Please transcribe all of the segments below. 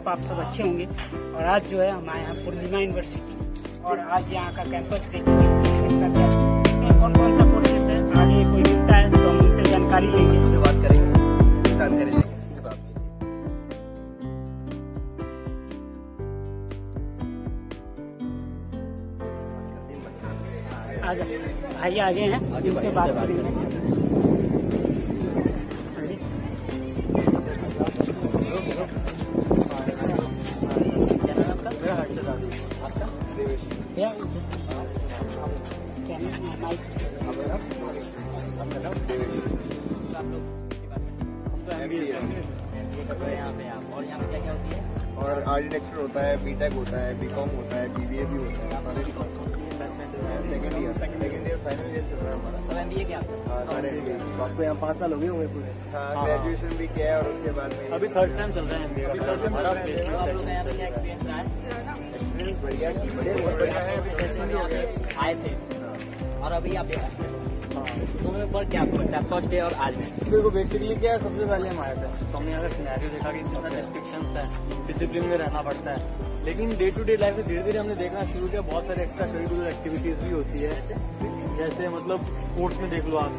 Hope आप सब अच्छे होंगे। और आज जो है हमारे यहाँ पूर्णिमा यूनिवर्सिटी। और आज यहाँ का कैंपस देखेंगे कौन कौन सा कोर्सेस है? आगे कोई मिलता है तो हम उनसे जानकारी लेंगे। बात करेंगे। जानकारी आपके आज भाई आगे हैं उनसे बात करेंगे। क्या? क्या है? और आर्किटेक्चर होता है बीटेक होता है बीकॉम होता है बीबीए भी होता है second year second year final year चल रहा है हमारा हाँ, सारे MBA। आपको यहाँ पाँच साल हो गए होंगे पूरे हाँ ग्रेजुएशन भी किया है और उसके बाद में अभी थर्ड सेम चल रहा है बेसिकली क्या है, सबसे पहले हम आए थे। तो हमने यहाँ सिनेरियो देखा कि इतना रेस्ट्रिक्शन है डिसिप्लिन में रहना पड़ता है। लेकिन डे टू डे लाइफ में धीरे धीरे हमने देखना शुरू किया, बहुत सारे एक्स्ट्रा करिकुलर एक्टिविटीज़ भी होती है। जैसे मतलब स्पोर्ट्स में देख लो आप।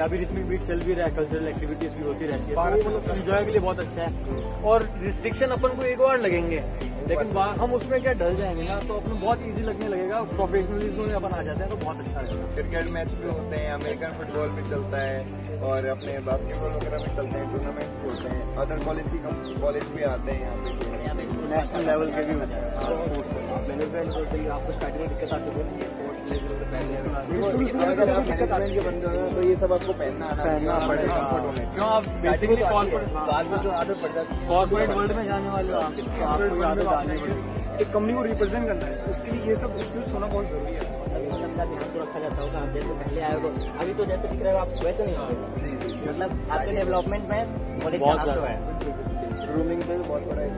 या भी रिथमिक बीट चल भी रहा है कल्चरल एक्टिविटीज़ भी होती रहती है। तो एंजॉय के लिए बहुत अच्छा है। और रिस्ट्रिक्शन अपन को एक बार लगेंगे। लेकिन हम उसमें क्या ढल जाएँगे ना तो अपन बहुत इजी लगने लगेगा। प्रोफेशनलिज्म में अपन आ जाते हैं तो बहुत अच्छा लगेगा क्रिकेट मैच भी होते हैं अमेरिकन फुटबॉल भी चलता है और अपने बास्केटबॉल वगैरह भी चलते हैं टूर्नामेंट भी होते हैं। अदर कॉलेज की कॉलेज भी आते हैं यहाँ पे। नेशनल लेवल के भी होते हैं। मैनेजमेंट हैं आपको स्टार्टिंग में दिक्कत आती है तो ये सब आपको पहनना वर्ल्ड में जाने वाले एक कंपनी को रिप्रेजेंट करना है उसके लिए ये सब स्किल्स होना बहुत ज़रूरी है का ध्यान तो रखा जाता होगा आप जैसे पहले आए हो अभी तो जैसे दिख रहा है आप वैसे नहीं होंगे मतलब आपके डेवलपमेंट में। है बहुत बड़ा है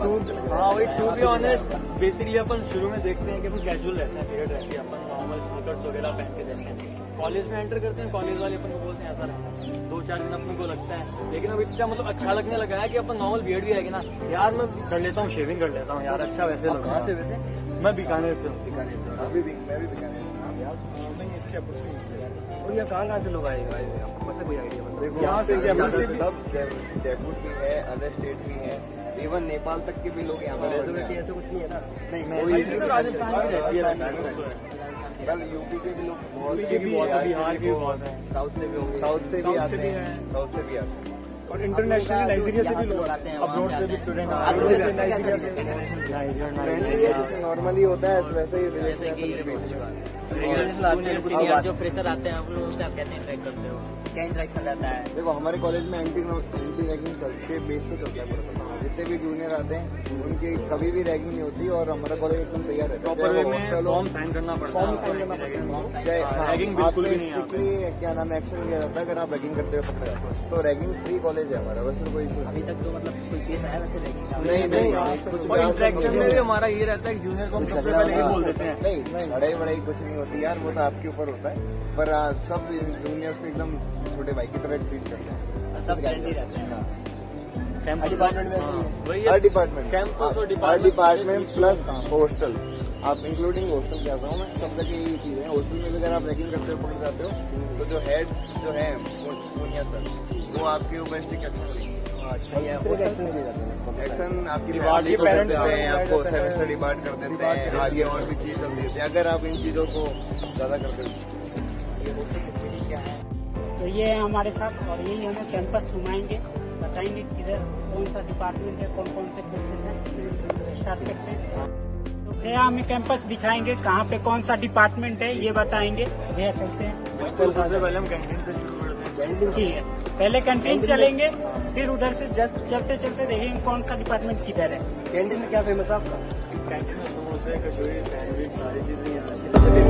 हाँ वही टू बी ऑनेस्ट बेसिकली अपन शुरू में देखते हैं कि अपन कैजुअल रहते हैं पीरियड रहती है अपन नॉर्मल स्नीकर्स वगैरह पहन के देखते हैं। कॉलेज में एंटर करते हैं कॉलेज वाले अपन को बोलते हैं ऐसा रहता है। दो चार दिन अपन को लगता है। लेकिन अब इतना मतलब अच्छा लगने लगा है कि अपन नॉर्मल बियर्ड भी आएगी ना। यार मैं कर लेता हूँ शेविंग कर लेता हूँ यार अच्छा वैसे लग कहाँ से वैसे? मैं बीकानेर से हूँ। दिखाने से अभी भी मैं भी दिखाने नहीं इसके अपोजिट और यहाँ कहाँ कहाँ से लोग आएँगे आए हुए? आपको पता कोई आइडिया मतलब यहाँ से जयपुर से भी- सब जयपुर भी है अदर स्टेट भी है। इवन नेपाल तक के भी लोग यहाँ पर। ऐसा कुछ नहीं है ना? नहीं तो राजस्थान की रहती है। कल यूपी के भी लोग बहुत यूपी के भी बहुत है बिहार के बहुत है। साउथ से भी होंगे। साउथ से भी आते हैं। साउथ से भी आते हैं। और इंटरनेशनल नाइजीरिया से भी लोग आते हैं अब्रोड से भी स्टूडेंट हैं। नाइजीरिया से है नॉर्मली होता है वैसे ही। जो फ्रेशर आते हैं आप लोग कैसे इंटरेक्ट करते हो क्या इंटरेक्शन रहता है देखो हमारे कॉलेज में एंटी एंटी रैगिंग के बेस पे चलता है। जितने भी जूनियर आते हैं उनकी कभी भी रैगिंग नहीं होती और हमारा कॉलेज एकदम तैयार रहता है। हो, फॉर्म साइन करना पड़ता है। चाहे हाँ, रैगिंग बिल्कुल आप पे भी नहीं है यहाँ पे। strictly क्या नाम एक्शन लिया जाता है? अगर आप रैगिंग करते हुए पकड़े जाते तो रैगिंग फ्री कॉलेज है हमारा वैसे तो कोई इशू अभी तक तो मतलब कोई केस आया वैसे नहीं नहीं नहीं नहीं कुछ और भी आज तक इंटरेक्शन में भी हमारा ये रहता है जूनियर को हम सबसे पहले ही बोल देते हैं। नहीं लड़ाई वड़ाई कुछ नहीं होती यार वो तो आपके ऊपर होता है। पर आ, सब जूनियर्स को एकदम छोटे भाई की तरह ट्रीट करते हैं। सब गारंटी रहते हैं। हर डिपार्टमेंट कैंपस और हर डिपार्टमेंट डिपार्टमेंट प्लस हॉस्टल आप इंक्लूडिंग हॉस्टल कहता हूँ मैं सब जगह यही चीज़ है। हॉस्टल में भी अगर आप रैगिंग करते हो पकड़ जाते हो तो जो हेड जो है सर वो आपके ऊपर स्टिक एक्शन लेंगे एक्शन लिए जाते हैं। एक्शन आपकी फैमिली को देते हैं आपको सेमेस्टर डिबार्ट कर देते हैं आगे और भी चीज़ चल देते हैं। अगर आप इन चीज़ों को ज़्यादा करते हो। तो ये है हमारे साथ और यही हमें कैंपस घुमाएँगे। बताएँगे किधर कौन सा डिपार्टमेंट है कौन कौन से कोर्सेज हैं स्टार्ट करते हैं? तो भैया हमें कैंपस दिखाएँगे कहाँ पे कौन सा डिपार्टमेंट है ये बताएँगे। भैया चलते हैं। सबसे पहले हम कैंटीन से शुरू करते हैं। ठीक है। पहले कैंटीन चलेंगे फिर उधर से चलते चलते देखेंगे कौन सा डिपार्टमेंट किधर है। कैंटीन में क्या फ़ेमस है आपका? कैंटीन में समोसे कचौरी सैंडविच सारी चीज़ें यहाँ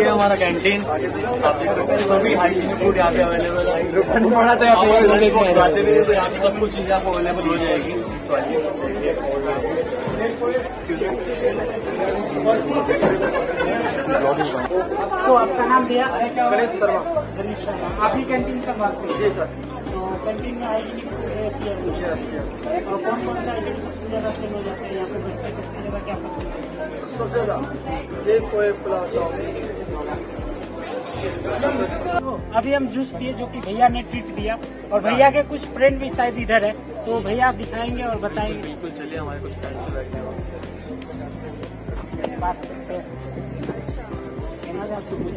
ये हमारा कैंटीन आप देख सकते हैं। सभी हाइजीनिक फ़ूड यहाँ पे अवेलेबल है। आप तो यहाँ पे सब कुछ चीज़ें आपको अवेलेबल हो जाएगी। तो तो आपका नाम दिया? गणेश शर्मा। गणेश शर्मा। आप ही कैंटीन से बात करें जी सर। तो कैंटीन में आएगी और कौन कौन सा आइटम सबसे ज़्यादा सेल हो जाता है? यहाँ पे बच्चे सबसे ज़्यादा क्या पसंद करते हैं? एक तो अभी हम जूस पिए जो कि भैया ने ट्रीट दिया और भैया के कुछ फ्रेंड भी शायद इधर है तो भैया आप दिखाएँगे और बताएँगे। बिल्कुल चलिए हमारे कुछ हैं। आपको कुछ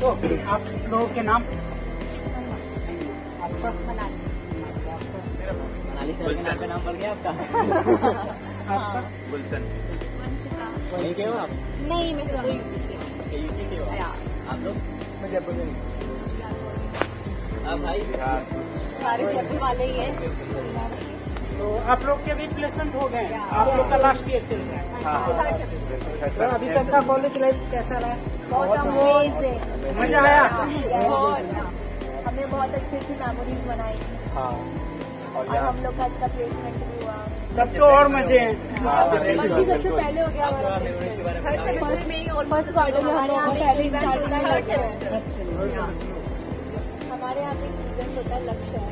तो आप लोगों के नाम? आपका मनाली सर के नाम पे नाम पड़ गया आपका। आपका? गुलशन। वहीं के हो आप? नहीं मैं तो यूपी से यूपी के हो आप? लोग? मैं आप भाई? सारे जयपुर वाले ही है। तो आप लोग के भी प्लेसमेंट हो गए आप लोग का लास्ट ईयर चल रहा है। तो अभी तक का कॉलेज लाइफ कैसा रहा? बहुत अमेजिंग मज़ा आया। बहुत हमने बहुत अच्छी अच्छी मेमोरीज बनाई और हम लोग का अच्छा प्लेसमेंट भी हुआ। तब तो और मज़े हैं। सबसे पहले हो गया। हमारा सेमेस्टर में ही और फ़र्स्ट क्वार्टर में हमारे यहाँ पहले स्टार्ट है हमारे यहाँ पे इवेंट होता है लक्ष्य है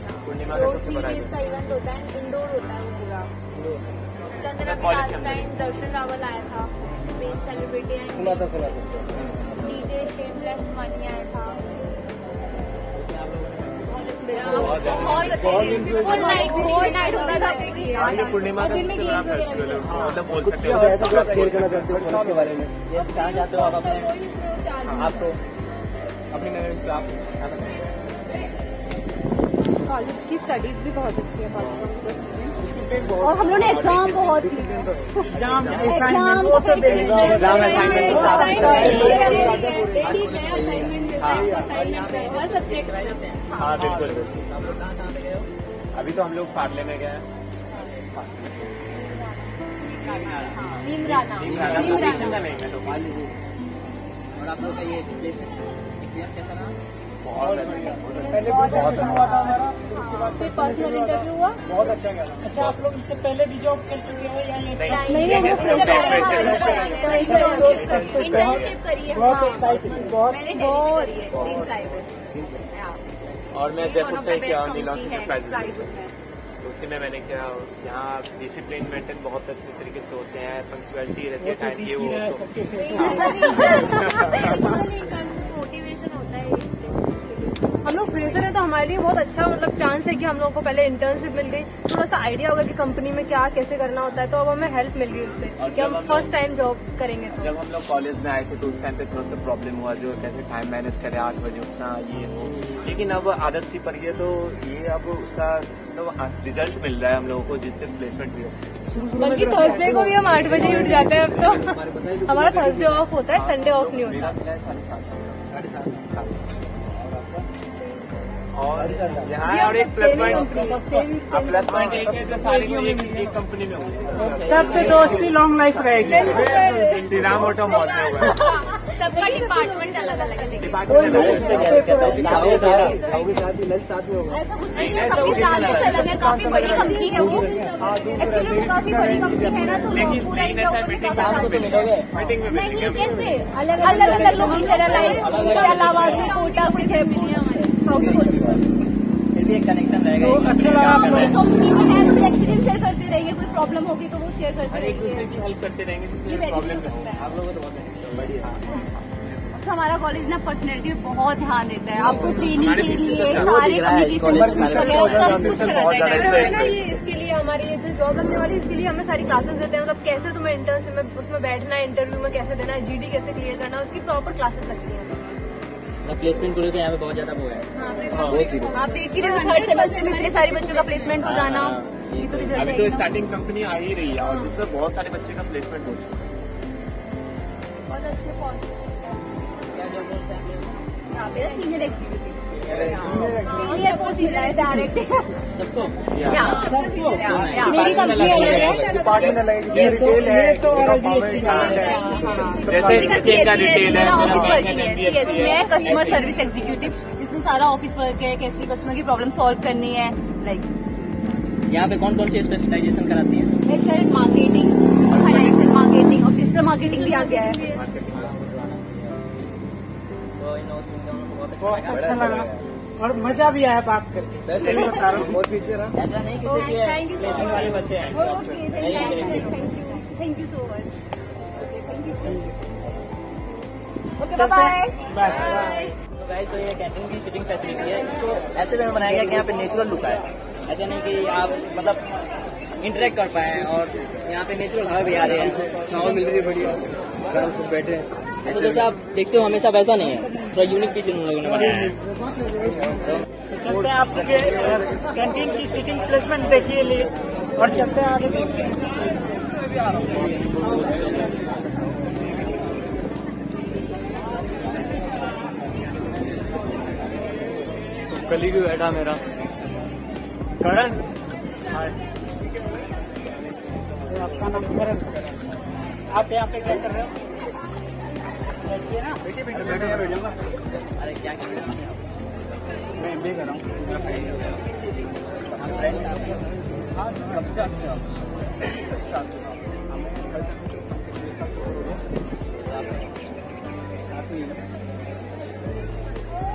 तो थ्री डेज़ का इवेंट होता है इंडोर होता है पूरा। उसके अंदर अभी लास्ट टाइम दर्शन रावल आया था। मेन सेलिब्रिटी एंड सुना था सुना था डीजे शेमलेस मनी आया था। पूर्णिमा हैं मतलब बोल सकते शेयर करना चाहते हो बारे में जाते हो। आप अपने आपको अपनी मेमोरीज आप कॉलेज की स्टडीज़ भी बहुत अच्छी है। और हम लोगों ने एग्ज़ाम बहुत एग्ज़ाम एग्ज़ाम तो सब्जेक्ट हाँ बिल्कुल आप लोग कहाँ कहाँ पे गए अभी तो हम लोग पार्ले में गए हैं का नहीं है और आप लोग का ये प्लेसमेंट एक्सपीरियंस कैसा रहा? बहुत अच्छा पहले प्रेजेंटेशन फिर पर्सनल इंटरव्यू हुआ? बहुत अच्छा गया। अच्छा आप लोग इससे पहले भी जॉब कर चुके हो या ये नहीं हम इंटर्नशिप करी है। बहुत एक्साइटमेंट बहुत बहुत है और मैं जयपुर से किया तो उसी में मैंने क्या यहाँ डिसिप्लिन मेंटेन बहुत अच्छे तरीके से होते हैं पंक्चुअलिटी रहती है तो टाइम ये ही वो फ्रेशर है तो हमारे लिए बहुत अच्छा मतलब चांस है कि हम लोगों को पहले इंटर्नशिप मिल गई। थोड़ा सा आइडिया होगा कि कंपनी में क्या कैसे करना होता है तो अब हमें हेल्प मिल गई उससे कि हम फ़र्स्ट टाइम जॉब करेंगे तो। जब हम लोग कॉलेज में आए थे तो उस टाइम पे थोड़ा सा प्रॉब्लम हुआ जो कैसे टाइम मैनेज करें आठ बजे उठना ये हो लेकिन अब आदत सी पड़ गई है तो ये अब उसका तो रिज़ल्ट मिल रहा है हम लोगों को जिससे प्लेसमेंट भी अच्छी बल्कि थर्सडे को भी हम आठ बजे ही उठ जाते हैं अब तो। हमारा थर्सडे ऑफ़ होता है संडे ऑफ़ नहीं होता। है और यहाँ और एक प्लस पॉइंट प्लस पॉइंट एक है कि सारे को एक एक कंपनी में होंगे। तब से दोस्ती लॉन्ग लाइफ रहेगी। श्री राम ऑटो मॉल में सबका डिपार्टमेंट अलग अलग है। लेकिन खाओगे साथ लंच साथ में होगा। ऐसा कुछ नहीं है सबकी ब्रांचेस अलग है। काफ़ी बड़ी कंपनी है वो। एक्चुअली वो काफ़ी बड़ी कंपनी है ना तो पूरा मीटिंग पता में है। मीटिंग में नहीं कैसे? अलग अलग अलग लोग की तरह लाइक उसके अलावा भी कोटा कुछ है हाउ टू पॉसिबल फिर रहेगा तो अच्छा लगा आप है तो शेयर करते रहेंगे। कोई प्रॉब्लम होगी तो वो शेयर करते हर एक दूसरे रहेंगे की हेल्प करते रहेंगे ये जिससे प्रॉब्लम बेनिफिट में होता है। आप लोगों को तो बढ़िया। तो हमारा कॉलेज ना पर्सनैलिटी पे बहुत ध्यान देता है। आपको ट्रेनिंग के लिए सारे कम्युनिकेशन सब कुछ बहुत कराता ज़्यादा है है ना ये इसके लिए हमारी ये जो जॉब लगने वाली है, इसके लिए हमें सारी क्लासेस देते हैं। मतलब कैसे तुम्हें इंटर्नशिप में उसमें बैठना है इंटरव्यू में कैसे देना है जीडी कैसे क्लियर करना है उसकी प्रॉपर क्लासेस लगती हैं। प्लेसमेंट को लेकर यहाँ पे बहुत ज़्यादा वो है। आप देख ही रहे हो थर्ड सेमेस्टर में इतने सारे बच्चों का प्लेसमेंट हो जाना तो अभी तो स्टार्टिंग कंपनी आ ही रही है और जिसमें बहुत सारे बच्चे का प्लेसमेंट हो चुका है। सीनियर अच्छे सीनियर पोस्ट डायरेक्ट सबको मेरी कंपनी है ये जैसे है कस्टमर सर्विस एग्जीक्यूटिव इसमें सारा ऑफ़िस वर्क है कैसे कस्टमर की प्रॉब्लम सॉल्व करनी है लाइक यहाँ पे कौन कौन सी स्पेशलाइजेशन कराती है? मार्केटिंग फाइनेंशियल मार्केटिंग और डिजिटल मार्केटिंग भी आ गया है। तो इन बहुत अच्छा लगा। और मज़ा भी आया बात करके। बता रहा हूँ बहुत ऐसा नहीं किसी के थैंक यू प्लेसमेंट वाले बच्चे हैं। Thank you thank you so much thank you okay bye bye तो गाइस तो ये कैंटीन की सिटिंग फैसिलिटी है। इसको ऐसे वे में बनाया गया कि यहाँ पे नेचुरल लुक आए। ऐसा नहीं कि आप मतलब इंटरेक्ट कर पाए और यहाँ पे नेचुरल हवा भी आ रही है। छाव मिल रही है बढ़िया। आराम से बैठे हैं। तो जैसे आप देखते हो हमेशा वैसा नहीं है। थोड़ा यूनिक पीस इन लोगों ने बनाया है। तो चलते हैं आपके कैंटीन की सीटिंग प्लेसमेंट देखिए लिए और चलते हैं आगे। कली भी बैठा मेरा। करण? तो आपका नाम करण आप यहाँ पे क्या कर रहे हो? ना। अरे क्या कर रहे हैं? मैं कर रहा हूँ।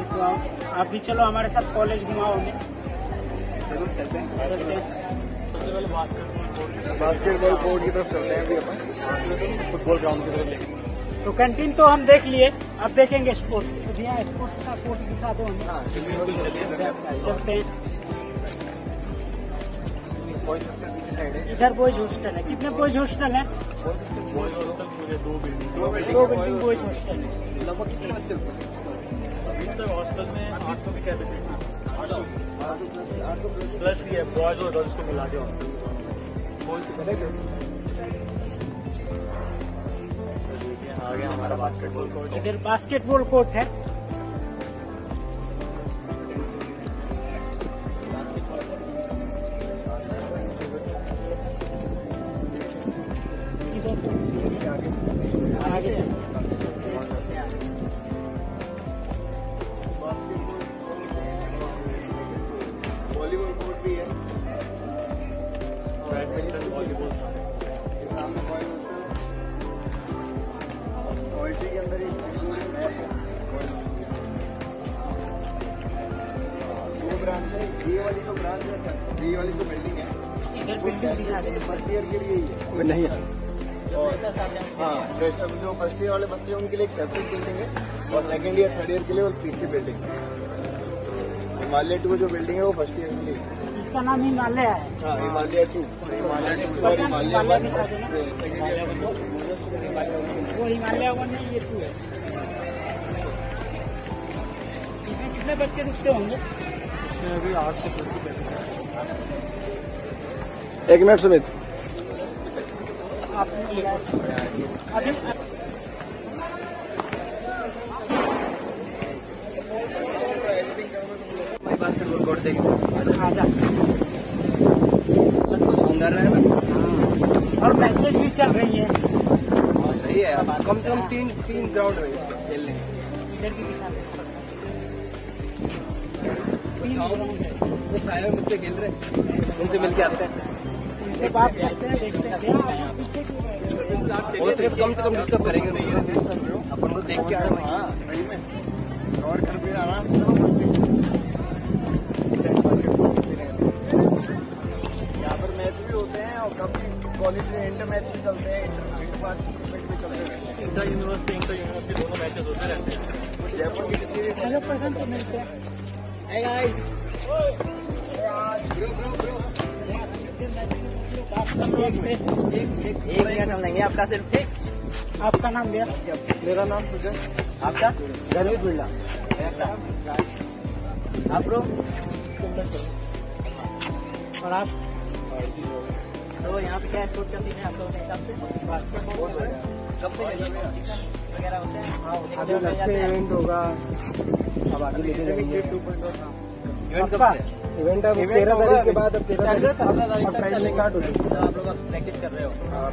तो आप आप भी चलो हमारे साथ कॉलेज घुमाओ हमें। चलते हैं। सबसे पहले बात करते हैं। बास्केटबॉल कोर्ट की तरफ़ चलते हैं अभी अपन। फुटबॉल ग्राउंड की तरफ़ लेके। तो कैंटीन तो हम देख लिए अब देखेंगे स्पोर्ट्स तो भैया स्पोर्ट्स का कोर्ट दिखा दो हमें। चलते हैं। इधर बॉयज़ हॉस्टल है। कितने बॉयज़ हॉस्टल है? दो बिल्डिंग बॉयज़ हॉस्टल है। लगभग कितने बच्चे? हॉस्टल में आठ सौ की कैपेसिटी प्लस ये बॉयज़ और गर्ल्स को मिला के हॉस्टल इधर बास्केटबॉल कोर्ट है। ये वाली तो ब्रांच है सर। ये वाली तो बिल्डिंग है। इधर बिल्डिंग दिखा दे। फ़र्स्ट ईयर के लिए ही है। नहीं है। और हाँ फ्रेशर जो फ़र्स्ट ईयर वाले बच्चे उनके लिए एक सेपरेट बिल्डिंग है। और सेकंड ईयर थर्ड ईयर के लिए वो पीछे बिल्डिंग है। हिमालय टू जो बिल्डिंग है वो फ़र्स्ट ईयर के लिए। इसका नाम हिमालय है। हाँ हिमालय टू हिमालय टू और हिमालय। सेकंड ईयर वो हिमालय वन है ये टू है। इसमें कितने बच्चे रुकते होंगे? अभी आठ से ट्वेंटी कैपेसिटी एक मिनट सुमित। आप अभी बास्केटबॉल हालत तो है ना और मैचेस भी चल रही है। सही है। कम से कम तीन तीन ग्राउंड है खेलने के। इधर भी दिखा दे। छाँव वो छाया में बच्चे खेल रहे हैं। उनसे मिलके आते हैं। बात करते हैं देखते हैं। हो? हो? सके तो कम से कम डिस्टर्ब करेंगे। अपन को देख के आना हाँ। और कर भी आराम से यहाँ पर मैच भी होते हैं और कभी कॉलेज में इंटर मैच भी चलते हैं। इंटर पार्टिसिपेट भी चलते हैं। इंटर यूनिवर्सिटी इंटर यूनिवर्सिटी दोनों मैचेस होते रहते हैं। जयपुर की जितनी भी मिलते हैं एक मिनट हम लेंगे आपका सिर्फ़ एक। आपका नाम भैया मेरा नाम सुजन। आपका? धनवीर बिरला आप ब्रो और आप? तो यहाँ पे क्या स्पोर्ट्स का सीन है आप लोगों के हिसाब से। बास्केटबॉल कब से हैं वगैरह होते हैं? अभी अच्छे इवेंट होगा। अब आगे लेके जाएँगे इवेंट कब से? इवेंट अब तेरह तारीख के बाद अब तेरह तारीख। स्टार्ट हो जाएगी। तो आप लोग प्रैक्टिस कर रहे हो? हाँ,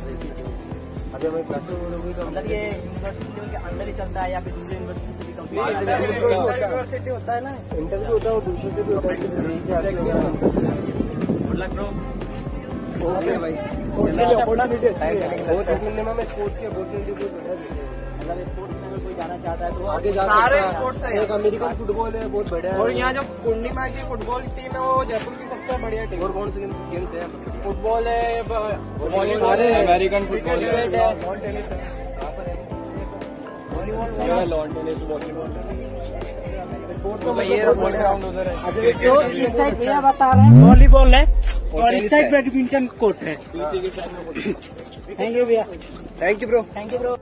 अभी हमें क्लासेस तो मतलब ये यूनिवर्सिटी के अंदर ही चलता है या फिर दूसरे यूनिवर्सिटी से भी यूनिवर्सिटी होता है। ना? इंटरव्यू होता है और दूसरे से भी होता है। गुड लक ब्रो ओके भाई स्पोर्ट्स के अपॉर्चुनिटी है। बहुत देखने में स्पोर्ट्स की अपॉर्चुनिटी बहुत स्पोर्ट्स जाना चाहता है तो आगे जा सारे सकता है। अमेरिकन फुटबॉल है बहुत बढ़िया है। और यहाँ जो पूर्णिमा की फुटबॉल टीम है वो जयपुर की सबसे बढ़िया टीम और कौन से गेम्स है फुटबॉल है वॉलीबॉल है अमेरिकन फुटबॉल है। लॉन टेनिस है। लॉन टेनिस वॉलीबॉल स्पोर्ट्स का ये ग्राउंड उधर इस साइड भैया बता रहे हैं वॉलीबॉल है और इस साइड बैडमिंटन कोर्ट है। पीछे की साइड में थैंक यू भैया। Thank you bro thank you bro